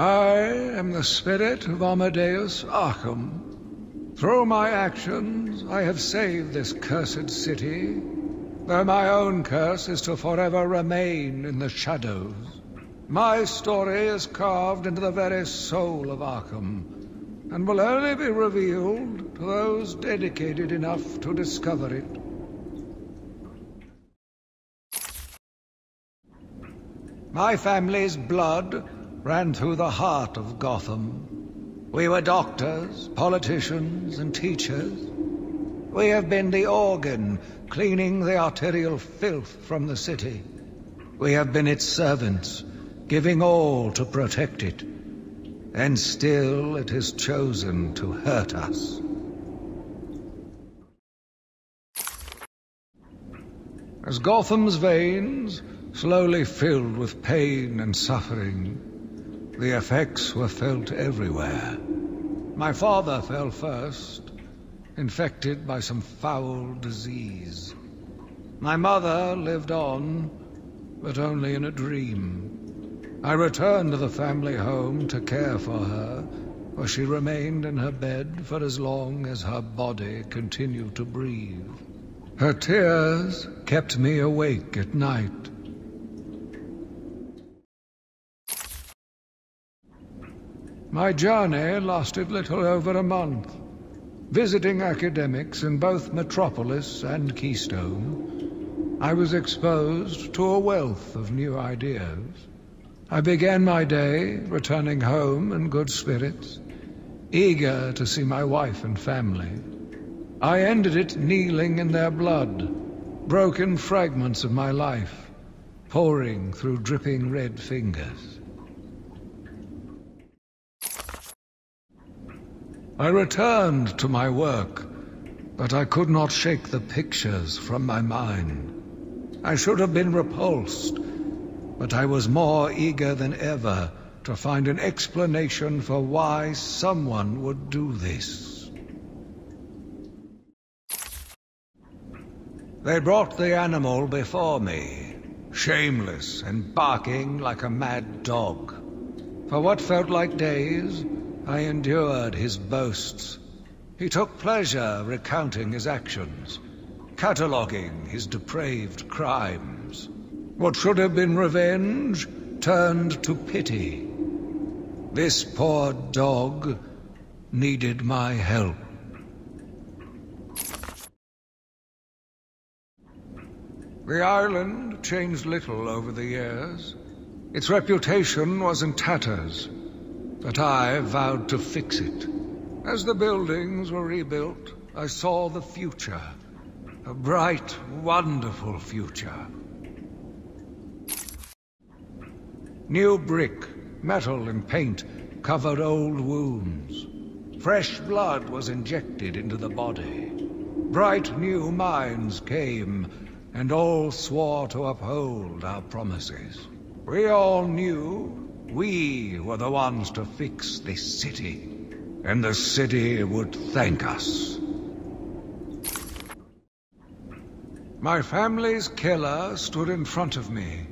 I am the spirit of Amadeus Arkham. Through my actions, I have saved this cursed city, though my own curse is to forever remain in the shadows. My story is carved into the very soul of Arkham, and will only be revealed to those dedicated enough to discover it. My family's blood ran through the heart of Gotham. We were doctors, politicians, and teachers. We have been the organ cleaning the arterial filth from the city. We have been its servants, giving all to protect it. And still it has chosen to hurt us. As Gotham's veins slowly filled with pain and suffering. The effects were felt everywhere. My father fell first, infected by some foul disease. My mother lived on, but only in a dream. I returned to the family home to care for her, where she remained in her bed for as long as her body continued to breathe. Her tears kept me awake at night. My journey lasted little over a month. Visiting academics in both Metropolis and Keystone, I was exposed to a wealth of new ideas. I began my day returning home in good spirits, eager to see my wife and family. I ended it kneeling in their blood, broken fragments of my life, pouring through dripping red fingers. I returned to my work, but I could not shake the pictures from my mind. I should have been repulsed, but I was more eager than ever to find an explanation for why someone would do this. They brought the animal before me, shameless and barking like a mad dog. For what felt like days, I endured his boasts. He took pleasure recounting his actions, cataloguing his depraved crimes. What should have been revenge turned to pity. This poor dog needed my help. The island changed little over the years. Its reputation was in tatters. But I vowed to fix it. As the buildings were rebuilt, I saw the future. A bright, wonderful future. New brick, metal and paint covered old wounds. Fresh blood was injected into the body. Bright new minds came, and all swore to uphold our promises. We all knew we were the ones to fix this city, and the city would thank us. My family's killer stood in front of me.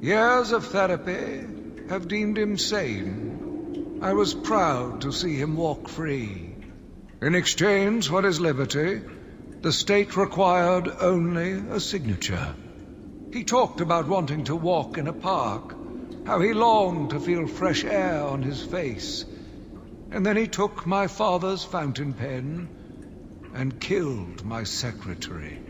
Years of therapy have deemed him sane. I was proud to see him walk free. In exchange for his liberty, the state required only a signature. He talked about wanting to walk in a park, how he longed to feel fresh air on his face. And then he took my father's fountain pen and killed my secretary.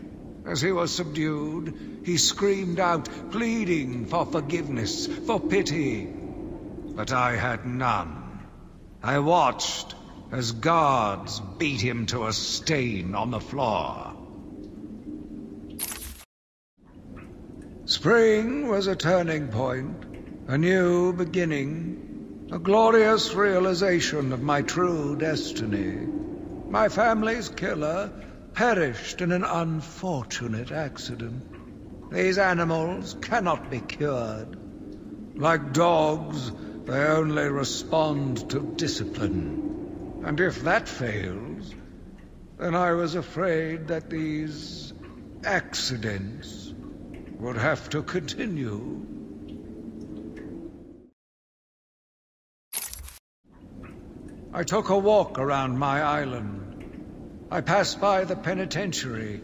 As he was subdued, he screamed out, pleading for forgiveness, for pity. But I had none. I watched as guards beat him to a stain on the floor. Spring was a turning point. A new beginning, a glorious realization of my true destiny. My family's killer perished in an unfortunate accident. These animals cannot be cured. Like dogs, they only respond to discipline. And if that fails, then I was afraid that these accidents would have to continue. I took a walk around my island. I passed by the penitentiary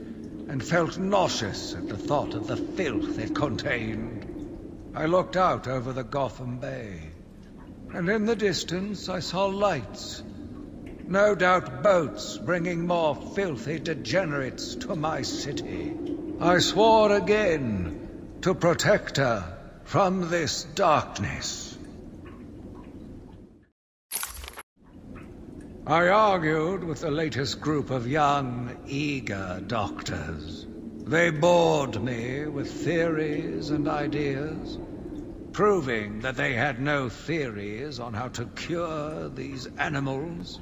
and felt nauseous at the thought of the filth it contained. I looked out over the Gotham Bay, and in the distance I saw lights. No doubt boats bringing more filthy degenerates to my city. I swore again to protect her from this darkness. I argued with the latest group of young, eager doctors. They bored me with theories and ideas, proving that they had no theories on how to cure these animals.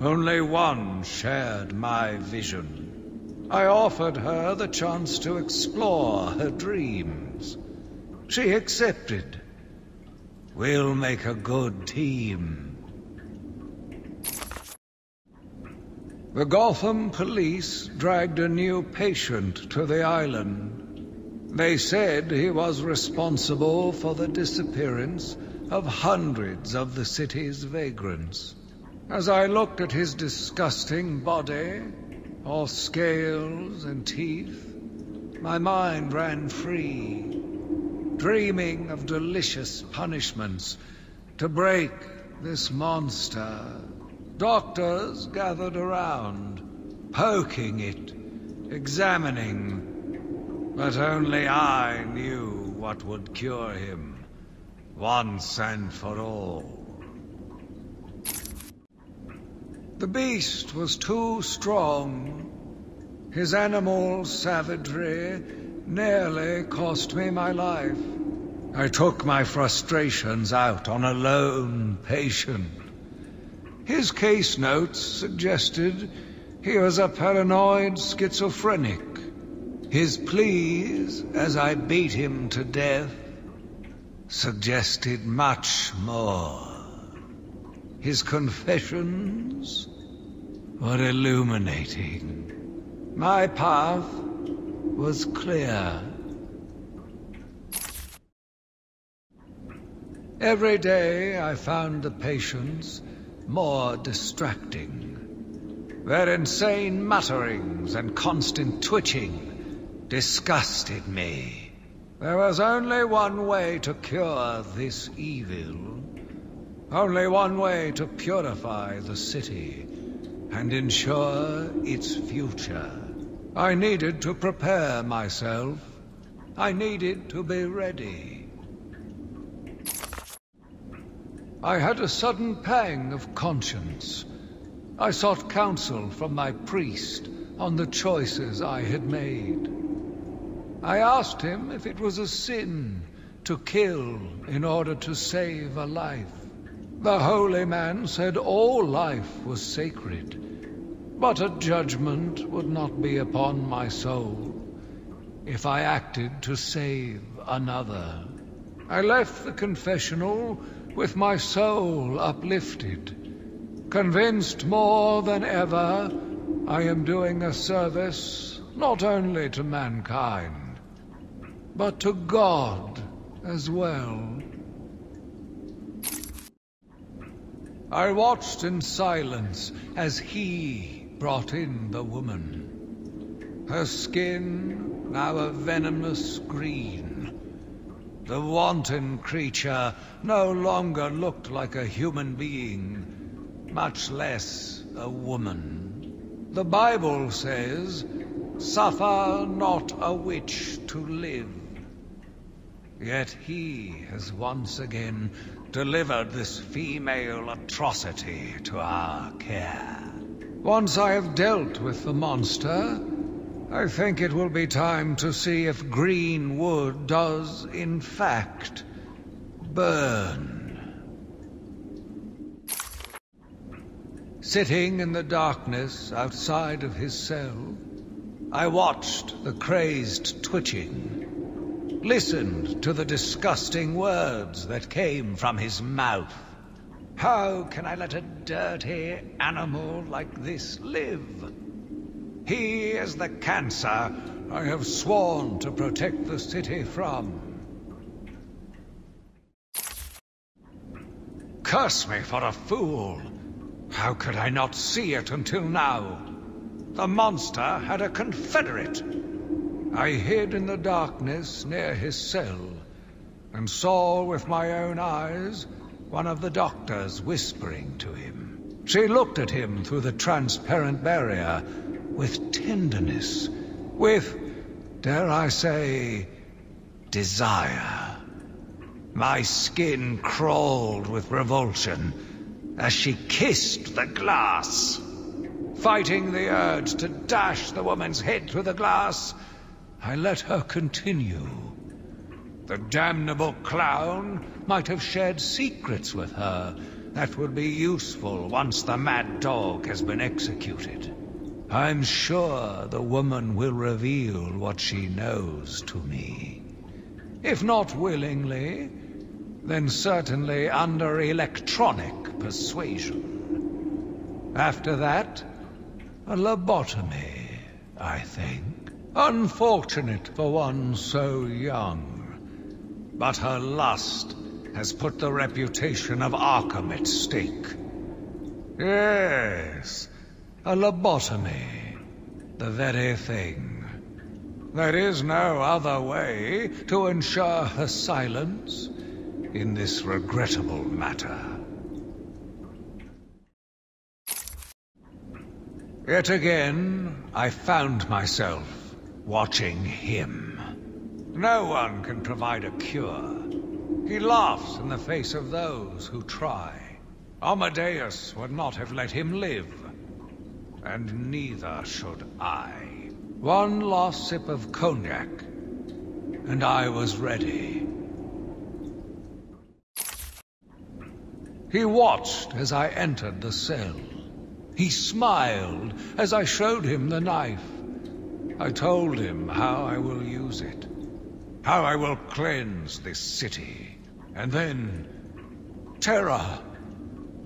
Only one shared my vision. I offered her the chance to explore her dreams. She accepted. We'll make a good team. The Gotham police dragged a new patient to the island. They said he was responsible for the disappearance of hundreds of the city's vagrants. As I looked at his disgusting body, all scales and teeth, my mind ran free, dreaming of delicious punishments to break this monster Doctors gathered around, poking it, examining. But only I knew what would cure him, once and for all. The beast was too strong. His animal savagery nearly cost me my life. I took my frustrations out on a lone patient. His case notes suggested he was a paranoid schizophrenic. His pleas, as I beat him to death, suggested much more. His confessions were illuminating. My path was clear. Every day I found the patients more distracting. Their insane mutterings and constant twitching disgusted me. There was only one way to cure this evil. Only one way to purify the city and ensure its future. I needed to prepare myself. I needed to be ready. I had a sudden pang of conscience. I sought counsel from my priest on the choices I had made. I asked him if it was a sin to kill in order to save a life. The holy man said all life was sacred, but a judgment would not be upon my soul if I acted to save another. I left the confessional with my soul uplifted, convinced more than ever I am doing a service not only to mankind, but to God as well. I watched in silence as he brought in the woman. Her skin now a venomous green the wanton creature no longer looked like a human being, much less a woman. The Bible says, Suffer not a witch to live. Yet he has once again delivered this female atrocity to our care. Once I have dealt with the monster, I think it will be time to see if green wood does, in fact, burn. Sitting in the darkness outside of his cell, I watched the crazed twitching, listened to the disgusting words that came from his mouth. How can I let a dirty animal like this live? He is the cancer I have sworn to protect the city from. Curse me for a fool! How could I not see it until now? The monster had a confederate. I hid in the darkness near his cell, and saw with my own eyes one of the doctors whispering to him. She looked at him through the transparent barrier with tenderness, with, dare I say, desire. My skin crawled with revulsion as she kissed the glass. Fighting the urge to dash the woman's head through the glass, I let her continue. The damnable clown might have shared secrets with her that would be useful once the mad dog has been executed. I'm sure the woman will reveal what she knows to me. If not willingly, then certainly under electronic persuasion. After that, a lobotomy, I think. Unfortunate for one so young. But her lust has put the reputation of Arkham at stake. Yes, a lobotomy. The very thing. There is no other way to ensure her silence in this regrettable matter. Yet again, I found myself watching him. No one can provide a cure. He laughs in the face of those who try. Amadeus would not have let him live. And neither should I. One last sip of cognac, and I was ready. He watched as I entered the cell. He smiled as I showed him the knife. I told him how I will use it, how I will cleanse this city. And then... terror.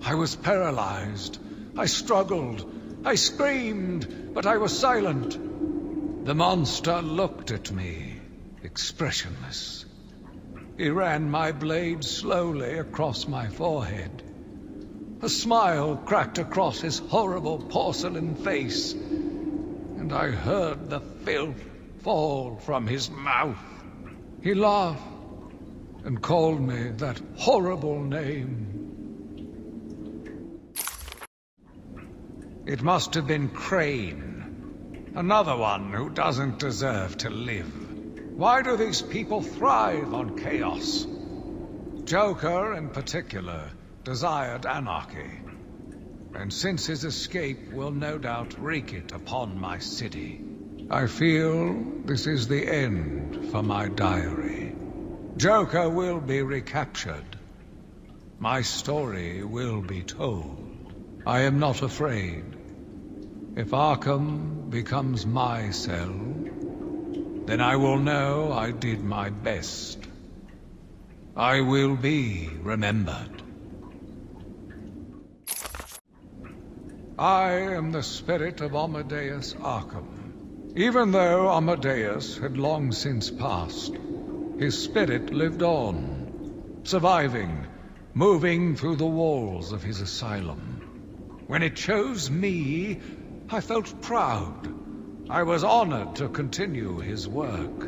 I was paralyzed. I struggled. I screamed, but I was silent. The monster looked at me, expressionless. He ran my blade slowly across my forehead. A smile cracked across his horrible porcelain face, and I heard the filth fall from his mouth. He laughed and called me that horrible name. It must have been Crane. Another one who doesn't deserve to live. Why do these people thrive on chaos? Joker, in particular, desired anarchy. And since his escape will no doubt wreak it upon my city, I feel this is the end for my diary. Joker will be recaptured. My story will be told. I am not afraid. If Arkham becomes my cell, then I will know I did my best. I will be remembered. I am the spirit of Amadeus Arkham. Even though Amadeus had long since passed, his spirit lived on, surviving, moving through the walls of his asylum. When it chose me, I felt proud. I was honored to continue his work,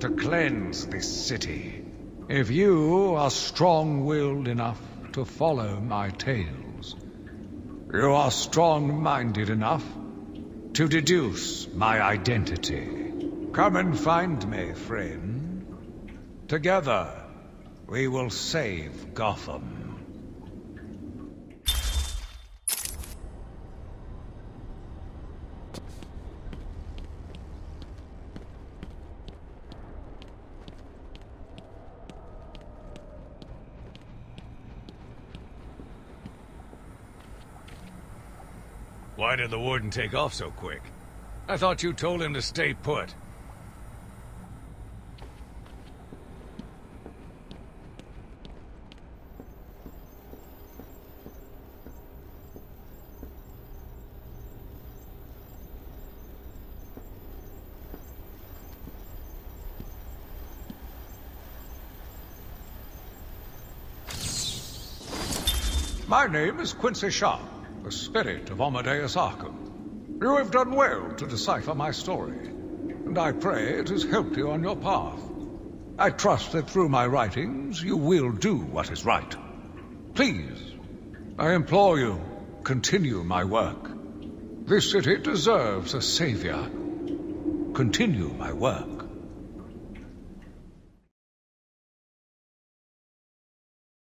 to cleanse this city. If you are strong-willed enough to follow my tales, you are strong-minded enough to deduce my identity. Come and find me, friend. Together, we will save Gotham. Why did the Warden take off so quick? I thought you told him to stay put. My name is Quincy Sharp. The spirit of Amadeus Arkham. You have done well to decipher my story, and I pray it has helped you on your path. I trust that through my writings you will do what is right. Please, I implore you, continue my work. This city deserves a savior. Continue my work.